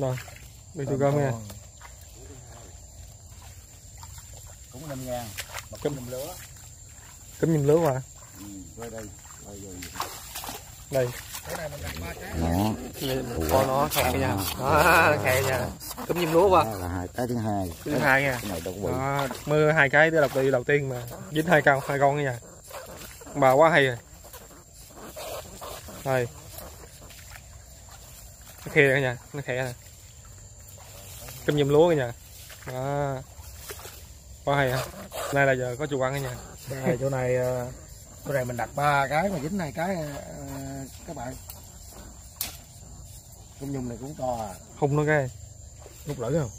rồi đi tôi cơm nha cũng năm ngàn mà cũng năm lứa. Cấm nhìn lứa mà. Ừ, đây đây. Cái đó. Con nó khè nha. Đó. Khè nha. Cấm nhìn lúa qua đó là hai cái thứ hai. Thứ hai nha. Có đó, mưa hai cái để đầu tiên đầu tiên mà dính hai con hai con nha. Bà quá hay rồi. Đây. Nó khè cả nha nó khè nè cấm nhầm lúa cả nha đó. Quá hay ha. Nay là giờ có chủ ăn cả nha đây chỗ này ờ, chỗ này mình đặt ba cái mà dính hai cái ờ, các bạn. Công nhung này cũng to à. Hung nó cái. Nút lưỡi không